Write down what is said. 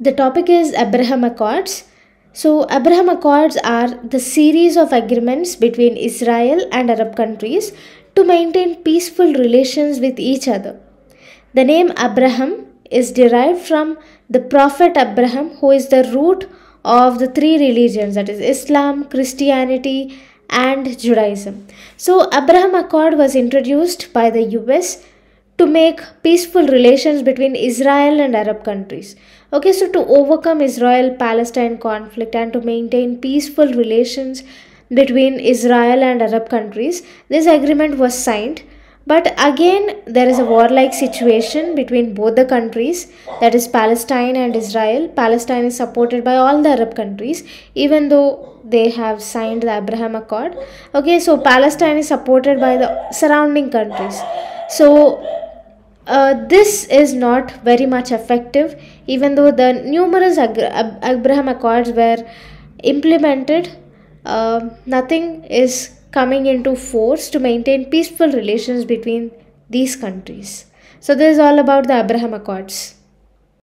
the topic is Abraham Accords. So, Abraham Accords are the series of agreements between Israel and Arab countries to maintain peaceful relations with each other. The name Abraham is derived from the prophet Abraham, who is the root of the three religions that is, Islam, Christianity, and Judaism. So, Abraham Accord was introduced by the US to make peaceful relations between Israel and Arab countries. Okay, so to overcome Israel Palestine conflict and to maintain peaceful relations between Israel and Arab countries, this agreement was signed. But again, there is a warlike situation between both the countries, that is Palestine and Israel. Palestine is supported by all the Arab countries, even though they have signed the Abraham Accord. Okay, so Palestine is supported by the surrounding countries. So uh, this is not very much effective, even though the numerous Ag- Abraham Accords were implemented. Uh, nothing is coming into force to maintain peaceful relations between these countries. So, this is all about the Abraham Accords.